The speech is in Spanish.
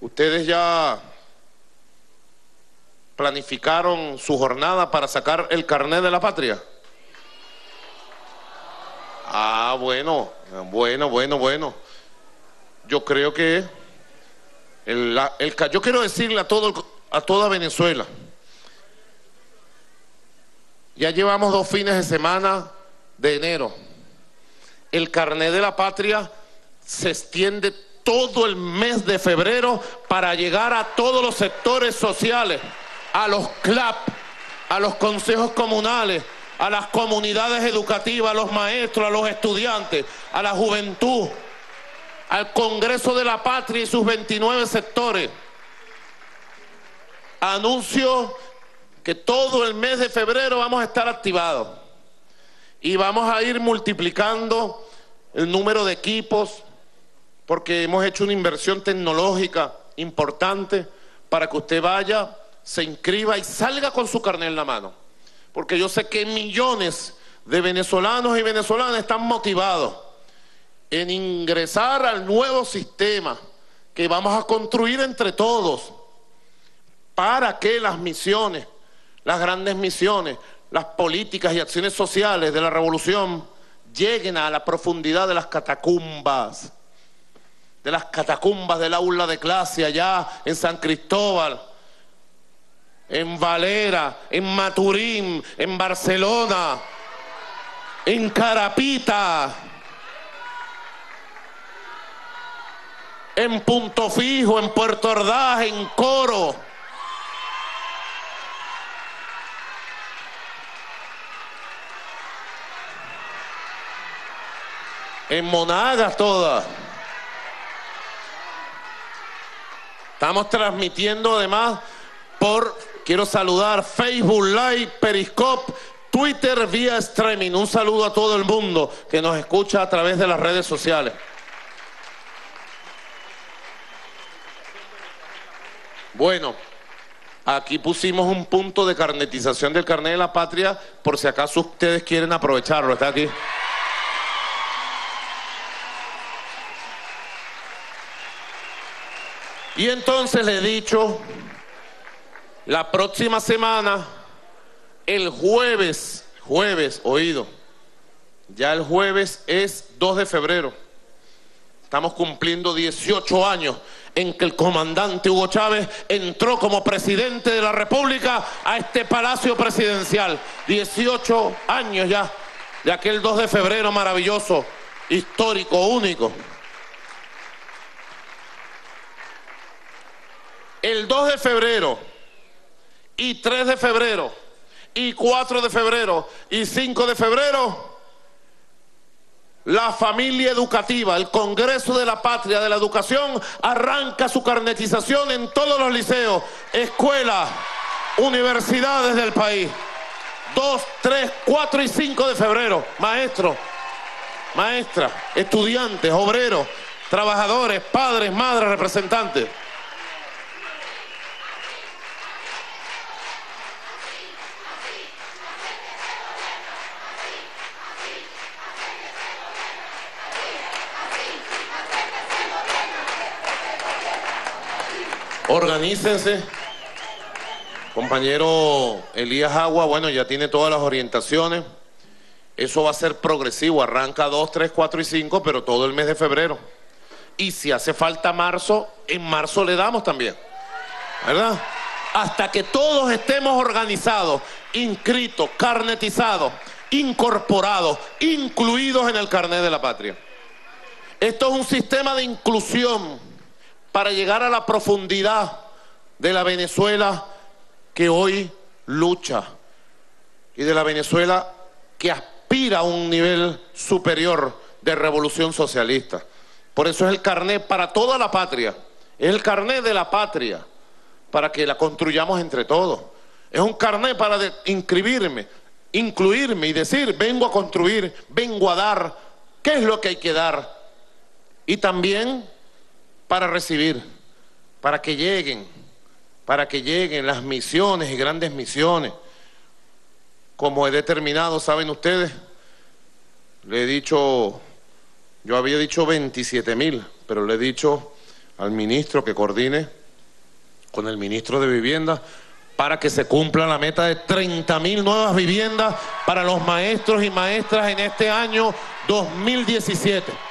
¿Ustedes ya planificaron su jornada para sacar el carnet de la patria? Ah, bueno, bueno, bueno, bueno. Yo creo que el, el, yo quiero decirle a todo a toda Venezuela. Ya llevamos dos fines de semana de enero. El carnet de la patria se extiende todo el mes de febrero para llegar a todos los sectores sociales, a los CLAP, a los consejos comunales, a las comunidades educativas, a los maestros, a los estudiantes, a la juventud, al Congreso de la Patria y sus 29 sectores. Anuncio que todo el mes de febrero vamos a estar activados y vamos a ir multiplicando el número de equipos porque hemos hecho una inversión tecnológica importante para que usted vaya, se inscriba y salga con su carnet en la mano. Porque yo sé que millones de venezolanos y venezolanas están motivados en ingresar al nuevo sistema que vamos a construir entre todos para que las misiones, las grandes misiones, las políticas y acciones sociales de la revolución lleguen a la profundidad de las catacumbas, de las catacumbas del aula de clase allá en San Cristóbal, en Valera, en Maturín, en Barcelona, en Carapita, en Punto Fijo, en Puerto Ordaz, en Coro. En Monagas todas. Estamos transmitiendo además por Quiero saludar Facebook Live, Periscope, Twitter vía streaming. Un saludo a todo el mundo que nos escucha a través de las redes sociales. Bueno, aquí pusimos un punto de carnetización del carnet de la patria por si acaso ustedes quieren aprovecharlo. Está aquí. Y entonces le he dicho la próxima semana, el jueves, jueves, oído, ya el jueves es 2 de febrero. Estamos cumpliendo 18 años en que el comandante Hugo Chávez entró como presidente de la República a este palacio presidencial. 18 años ya de aquel 2 de febrero maravilloso, histórico, único. El 2 de febrero y 3 de febrero, y 4 de febrero, y 5 de febrero, la familia educativa, el Congreso de la Patria de la Educación, arranca su carnetización en todos los liceos, escuelas, universidades del país. 2, 3, 4 y 5 de febrero, maestros, maestras, estudiantes, obreros, trabajadores, padres, madres, representantes. Organícense. Compañero Elías Agua, bueno, ya tiene todas las orientaciones. Eso va a ser progresivo, arranca 2, 3, 4 y 5, pero todo el mes de febrero. Y si hace falta marzo, en marzo le damos también. ¿Verdad? Hasta que todos estemos organizados, inscritos, carnetizados, incorporados, incluidos en el carnet de la patria. Esto es un sistema de inclusión para llegar a la profundidad de la Venezuela que hoy lucha y de la Venezuela que aspira a un nivel superior de revolución socialista. Por eso es el carnet para toda la patria, es el carnet de la patria, para que la construyamos entre todos. Es un carnet para inscribirme, incluirme y decir, vengo a construir, vengo a dar, ¿qué es lo que hay que dar? Y también para recibir, para que lleguen, para que lleguen las misiones y grandes misiones. Como he determinado, ¿saben ustedes? Le he dicho, yo había dicho 27 mil, pero le he dicho al ministro que coordine con el ministro de Vivienda para que se cumpla la meta de 30.000 nuevas viviendas para los maestros y maestras en este año 2017.